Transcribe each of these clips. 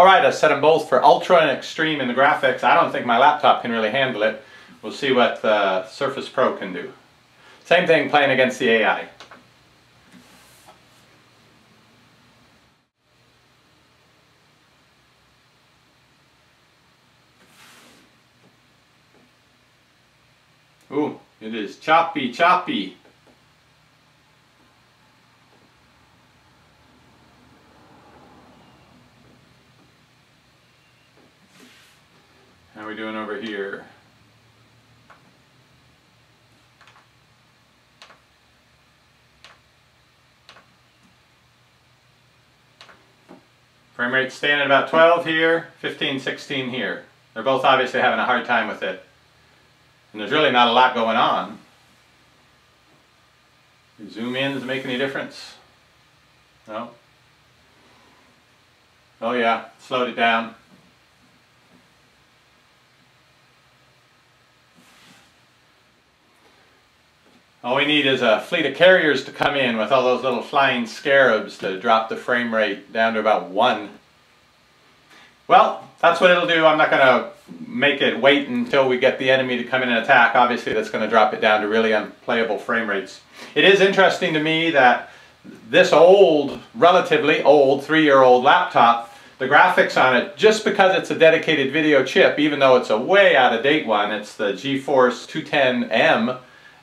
Alright, I set them both for Ultra and Extreme in the graphics. I don't think my laptop can really handle it. We'll see what the Surface Pro can do. Same thing playing against the AI. Ooh, it is choppy, choppy. How are we doing over here? Frame rate staying at about 12 here, 15, 16 here. They're both obviously having a hard time with it. And there's really not a lot going on. Zoom in, does it make any difference? No? Oh yeah, slowed it down. All we need is a fleet of carriers to come in with all those little flying scarabs to drop the frame rate down to about one. Well, that's what it'll do. I'm not going to make it wait until we get the enemy to come in and attack. Obviously, that's going to drop it down to really unplayable frame rates. It is interesting to me that this old, relatively old, three-year-old laptop, the graphics on it, just because it's a dedicated video chip, even though it's a way out-of-date one, it's the GeForce 210M,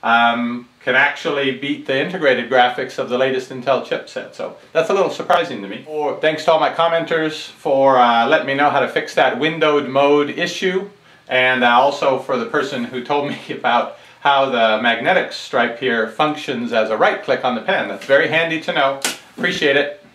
um, can actually beat the integrated graphics of the latest Intel chipset. So that's a little surprising to me. Or, thanks to all my commenters for uh, letting me know how to fix that windowed mode issue. And uh, also for the person who told me about how the magnetic stripe here functions as a right click on the pen. That's very handy to know. Appreciate it.